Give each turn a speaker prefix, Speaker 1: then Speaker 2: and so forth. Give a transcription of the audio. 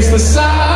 Speaker 1: against the sound.